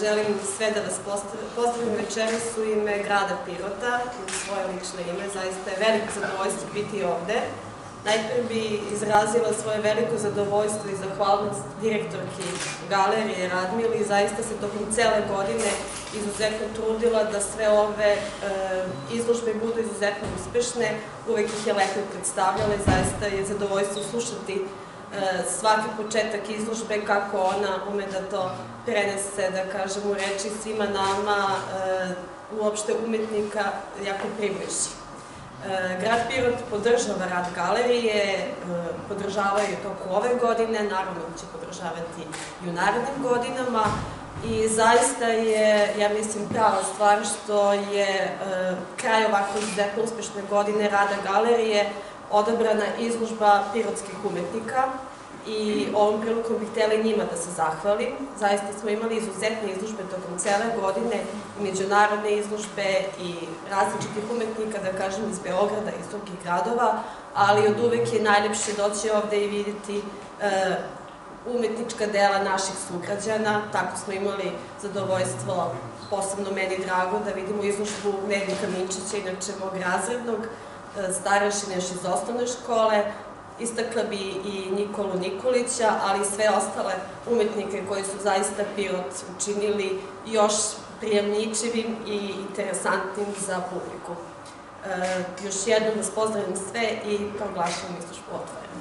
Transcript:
Želim sve da vas pozdravim večeras u ime grada Pirota, u svoje lično ime. Zaista je veliko zadovoljstvo biti ovde. Najpre bi izrazila svoje veliko zadovoljstvo i zahvalnost direktorki galerije Radmili. Zaista se tokom cele godine izuzetno trudila da sve ove e, izložbe budu izuzetno uspešne. Uvek ih je lepo predstavljala i zaista je zadovoljstvo slušati svaki početak izložbe, kako ona ume da to prenese, da kažem, u reči svima nama, e, uopšte umetnika, jako približi. E, Grad Pirot podržava rad galerije, e, podržavaju je toku ove godine, naravno će podržavati i u narednim godinama i zaista je, ja mislim, prava stvar što je kraj ovako izuzetno uspešne godine rada galerije odabrana izložba pirotskih umetnika i ovom prilikom bih htjela i njima da se zahvalim. Zaista smo imali izuzetne izložbe tokom cele godine, međunarodne izložbe i različitih umetnika, da kažem, iz Beograda iz drugih gradova, ali od uvek je najlepše doći ovde i videti e, umetnička dela naših sugrađana. Tako smo imali zadovoljstvo, posebno meni drago, da vidimo izložbu Nednika Minčića, inače mog razrednog, starešine još iz osnovne škole, Istakla bi i Nikolu Nikolića, ali i sve ostale umetnike koji su zaista Pirot učinili još prijemničivim i interesantnim za publiku. E, još jednom vas pozdravim sve i proglašavam izložbu otvorenu.